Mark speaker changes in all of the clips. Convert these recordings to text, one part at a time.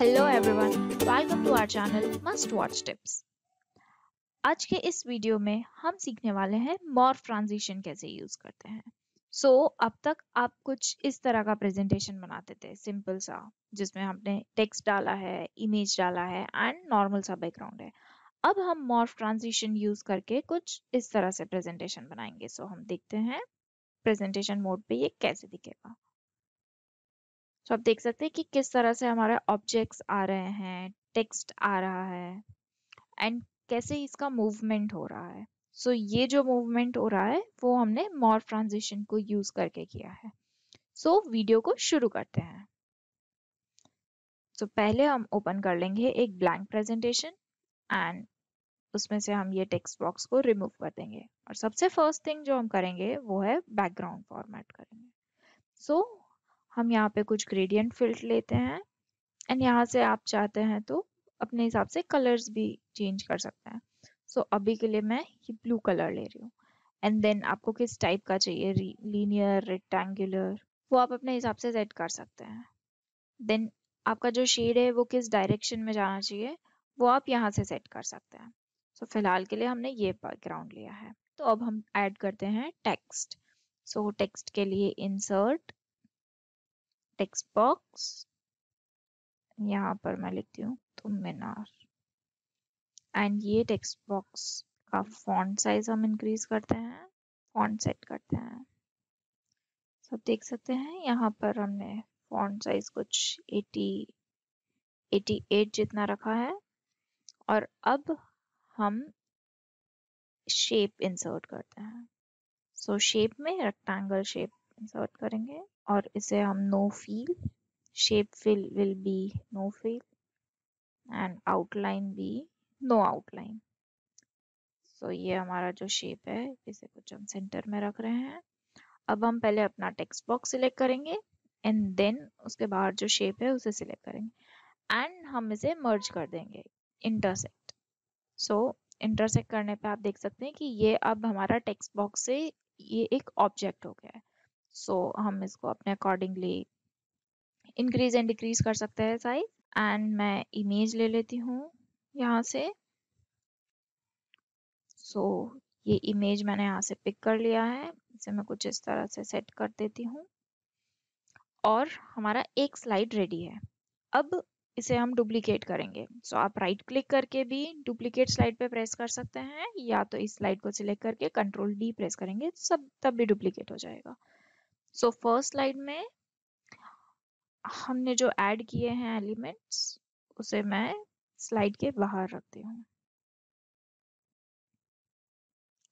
Speaker 1: Hello everyone welcome to our channel must watch tips आज के इस वीडियो में हम सीखने वाले हैं मॉर्फ ट्रांजिशन कैसे यूज़ करते हैं। सो so, अब तक आप कुछ इस तरह का प्रेजेंटेशन बनाते थे सिंपल सा जिसमें हमने टेक्स्ट डाला है इमेज डाला है एंड नॉर्मल सा बैकग्राउंड है। अब हम मॉर्फ ट्रांजिशन यूज़ करके कुछ इस तरह से प्रेजेंटेशन बनाएँगे। सो so, हम देखते हैं प्रेजेंटेशन मोड पे ये कैसे दिखेगा। तो आप देख सकते हैं कि किस तरह से हमारे ऑब्जेक्ट्स आ रहे हैं टेक्स्ट आ रहा है एंड कैसे इसका मूवमेंट हो रहा है। सो so, ये जो मूवमेंट हो रहा है वो हमने मॉर ट्रांजिशन को यूज़ करके किया है। सो so, वीडियो को शुरू करते हैं। तो so, पहले हम ओपन कर लेंगे एक ब्लैंक प्रेजेंटेशन एंड उसमें से हम ये टेक्स्ट बॉक्स को रिमूव कर देंगे। और सबसे फ़र्स्ट थिंग जो हम करेंगे वो है बैकग्राउंड फॉर्मेट करेंगे। सो so, हम यहाँ पे कुछ ग्रेडियंट फिल्ट लेते हैं। एंड यहाँ से आप चाहते हैं तो अपने हिसाब से कलर्स भी चेंज कर सकते हैं। सो so, अभी के लिए मैं ये ब्लू कलर ले रही हूँ। एंड देन आपको किस टाइप का चाहिए? लीनियर रेक्टेंगुलर वो आप अपने हिसाब से सेट कर सकते हैं। देन आपका जो शेड है वो किस डायरेक्शन में जाना चाहिए? वो आप यहाँ से सेट कर सकते हैं। सो so, फ़िलहाल के लिए हमने ये बैकग्राउंड लिया है। तो अब हम ऐड करते हैं टेक्स्ट सो so, टेक्स्ट के लिए इंसर्ट टेक्स्ट बॉक्स यहाँ पर मैं लिखती हूँ तुम मीनार। एंड ये टेक्स्ट बॉक्स का फॉन्ट साइज़ हम इंक्रीज करते हैं फॉन्ट सेट करते हैं। सब देख सकते हैं यहाँ पर हमने फॉन्ट साइज़ कुछ 80 88 जितना रखा है। और अब हम शेप इंसर्ट करते हैं। सो so, शेप में रेक्टेंगल शेप इंसर्ट करेंगे और इसे हम no fill shape fill will be no fill and outline be no outline so ये हमारा जो शेप है, इसे कुछ हम सेंटर में रख रहे हैं। अब हम पहले अपना टेक्स्ट बॉक्स सिलेक्ट करेंगे एंड देन उसके बाहर जो शेप है, उसे सिलेक्ट करेंगे। एंड हम इसे मर्ज कर देंगे इंटरसेक्ट सो इंटरसेक्ट करने पे आप देख सकते हैं कि ये अब हमारा टेक्स्ट बॉक्स से ये एक ऑब्जेक्ट हो गया है। सो so, हम इसको अपने अकॉर्डिंगली इंक्रीज एंड डिक्रीज कर सकते हैं साइज़ एंड मैं इमेज ले लेती हूँ यहाँ से। सो so, ये इमेज मैंने यहाँ से पिक कर लिया है। इसे मैं कुछ इस तरह से सेट कर देती हूँ। और हमारा एक स्लाइड रेडी है। अब इसे हम डुप्लीकेट करेंगे। सो so, आप राइट क्लिक करके भी डुप्लीकेट स्लाइड पे प्रेस कर सकते हैं। या तो इस स्लाइड को सिलेक्ट करके कंट्रोल डी प्रेस करेंगे। सब तब भी डुप्लीकेट हो जाएगा। सो फ़र्स्ट स्लाइड में हमने जो ऐड किए हैं एलिमेंट्स उसे मैं स्लाइड के बाहर रखती हूँ।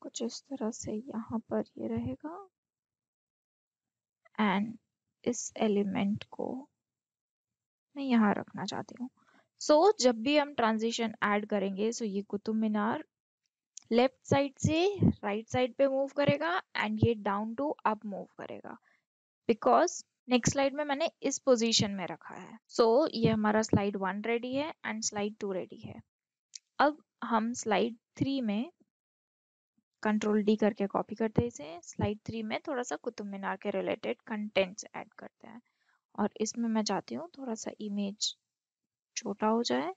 Speaker 1: कुछ इस तरह से यहाँ पर ये रहेगा। एंड इस एलिमेंट को मैं यहाँ रखना चाहती हूँ। सो so, जब भी हम ट्रांजिशन ऐड करेंगे सो so ये कुतुब मीनार लेफ़्ट साइड से राइट right साइड पे मूव करेगा एंड ये डाउन टू अप मूव करेगा। बिकॉज़ नेक्स्ट स्लाइड में मैंने इस पोजीशन में रखा है। सो so, ये हमारा स्लाइड वन रेडी है एंड स्लाइड टू रेडी है। अब हम स्लाइड थ्री में कंट्रोल डी करके कॉपी करते हैं इसे। स्लाइड थ्री में थोड़ा सा कुतुब मीनार के रिलेटेड कंटेंट्स ऐड करते हैं। और इसमें मैं चाहती हूँ थोड़ा सा इमेज छोटा हो जाए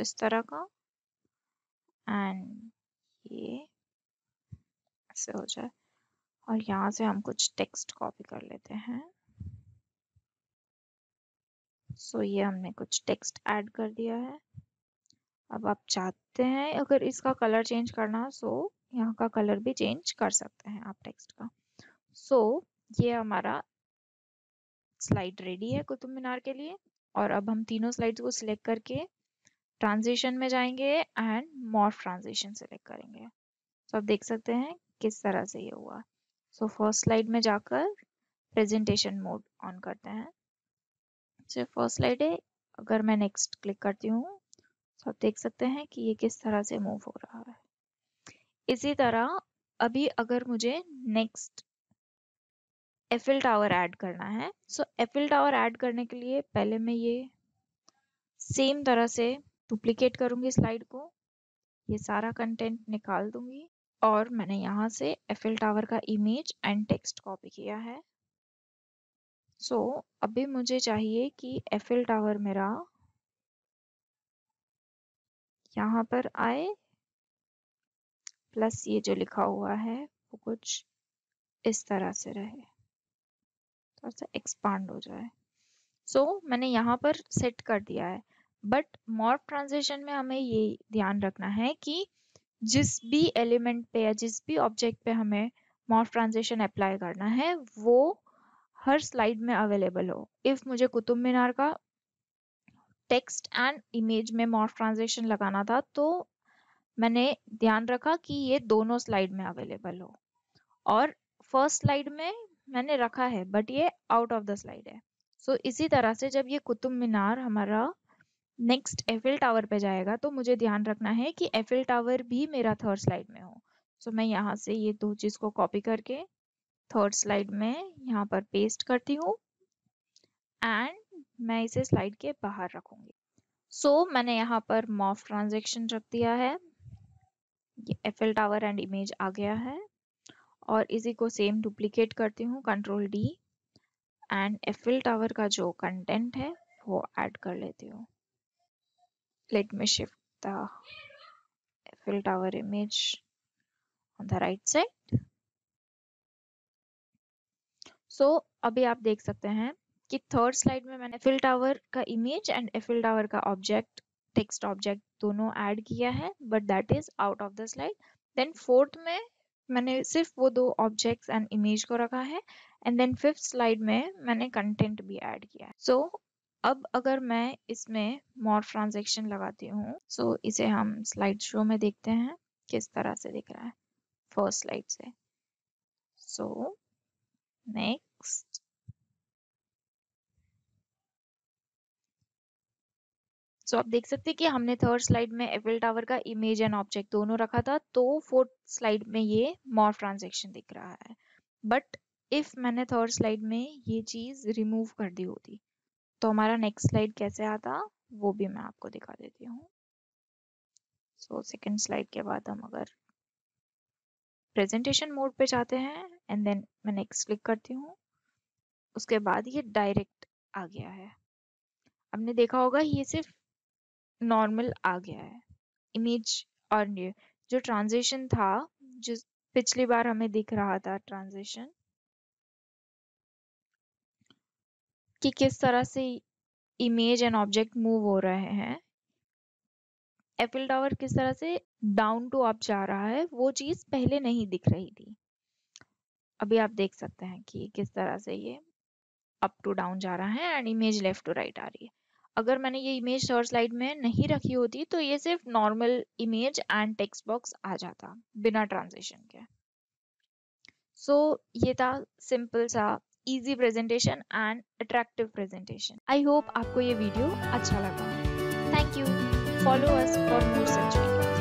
Speaker 1: इस तरह का। एंड ये ऐसे हो जाए। और यहाँ से हम कुछ टेक्स्ट कॉपी कर लेते हैं। सो so, ये हमने कुछ टेक्स्ट ऐड कर दिया है। अब आप चाहते हैं अगर इसका कलर चेंज करना सो so, यहाँ का कलर भी चेंज कर सकते हैं आप टेक्स्ट का। सो so, ये हमारा स्लाइड रेडी है कुतुब मीनार के लिए। और अब हम तीनों स्लाइड्स को सिलेक्ट करके ट्रांजिशन में जाएँगे एंड मॉर्फ ट्रांजिशन सिलेक्ट करेंगे। तो आप देख सकते हैं किस तरह से ये हुआ। सो फ़र्स्ट स्लाइड में जाकर प्रेजेंटेशन मोड ऑन करते हैं। जो फ़र्स्ट स्लाइड है, अगर मैं नेक्स्ट क्लिक करती हूँ तो आप देख सकते हैं कि ये किस तरह से मूव हो रहा है। इसी तरह, अभी अगर मुझे नेक्स्ट एफिल टावर ऐड करना है सो एफिल टावर ऐड करने के लिए पहले मैं ये सेम तरह से डुप्लीकेट करूँगी स्लाइड को। ये सारा कंटेंट निकाल दूँगी और मैंने यहाँ से एफिल टावर का इमेज एंड टेक्स्ट कॉपी किया है। सो so, अभी मुझे चाहिए कि एफिल टावर मेरा यहाँ पर आए। प्लस ये जो लिखा हुआ है वो कुछ इस तरह से रहे। थोड़ा सा एक्सपांड हो जाए। सो so, मैंने यहाँ पर सेट कर दिया है। बट मॉर्फ ट्रांजिशन में हमें ये ध्यान रखना है कि जिस भी एलिमेंट पे या जिस भी ऑब्जेक्ट पे हमें मॉर्फ ट्रांजिशन अप्लाई करना है वो हर स्लाइड में अवेलेबल हो। इफ़ मुझे कुतुब मीनार का टेक्स्ट एंड इमेज में मॉर्फ ट्रांजिशन लगाना था तो मैंने ध्यान रखा कि ये दोनों स्लाइड में अवेलेबल हो। और फ़र्स्ट स्लाइड में मैंने रखा है बट ये आउट ऑफ़ द स्लाइड है। सो so, इसी तरह से जब ये कुतुब मीनार हमारा नेक्स्ट एफिल टावर पे जाएगा तो मुझे ध्यान रखना है कि एफिल टावर भी मेरा थर्ड स्लाइड में हो। सो so, मैं यहाँ से ये दो चीज़ को कॉपी करके थर्ड स्लाइड में यहाँ पर पेस्ट करती हूँ एंड मैं इसे स्लाइड के बाहर रखूँगी। सो so, मैंने यहाँ पर मॉफ ट्रांजेक्शन रख दिया है। ये एफिल टावर एंड इमेज आ गया है और इसी को सेम डुप्लीकेट करती हूँ control D and Eiffel tower का जो कंटेंट है वो ऐड कर लेती हूँ। Let me shift the Eiffel Tower image on the right side. So अभी आप देख सकते हैं कि थर्ड स्लाइड में मैंने एफिल टावर का इमेज एंड एफिल टावर का ऑब्जेक्ट टेक्स्ट ऑब्जेक्ट दोनों ऐड किया है but that is out of the slide then fourth में मैंने सिर्फ़ वो दो ऑब्जेक्ट्स एंड इमेज को रखा है एंड देन फिफ्थ स्लाइड में मैंने कंटेंट भी ऐड किया है. सो so, अब अगर मैं इसमें मोर ट्रांजेक्शन लगाती हूँ सो so इसे हम स्लाइड शो में देखते हैं, किस तरह से दिख रहा है फ़र्स्ट स्लाइड से। सो नेक्स्ट सो आप देख सकते हैं कि हमने थर्ड स्लाइड में एफिल टावर का इमेज एंड ऑब्जेक्ट दोनों रखा था तो फोर्थ स्लाइड में ये मोर ट्रांजेक्शन दिख रहा है। बट इफ़ मैंने थर्ड स्लाइड में ये चीज़ रिमूव कर दी होती तो हमारा नेक्स्ट स्लाइड कैसे आता, वो भी मैं आपको दिखा देती हूँ। सो सेकेंड स्लाइड के बाद हम अगर प्रेजेंटेशन मोड पे जाते हैं एंड देन मैं नेक्स्ट क्लिक करती हूँ, उसके बाद ये डायरेक्ट आ गया है। हमने देखा होगा, ये सिर्फ़ नॉर्मल आ गया है। इमेज और जो ट्रांजिशन था, जिस, पिछली बार हमें दिख रहा था ट्रांजिशन कि किस तरह से इमेज एंड ऑब्जेक्ट मूव हो रहे हैं। एफिल टावर किस तरह से डाउन टू अप जा रहा है वो चीज़ पहले नहीं दिख रही थी। अभी आप देख सकते हैं कि किस तरह से ये अप टू डाउन जा रहा है and image left to right आ रही है। अगर मैंने ये इमेज थर्ड स्लाइड में नहीं रखी होती तो ये सिर्फ़ normal image and text box आ जाता बिना ट्रांजिशन के। सो so, ये था सिंपल सा easy presentation and attractive presentation I hope आपको ये वीडियो अच्छा लगा। Thank you follow us for more such videos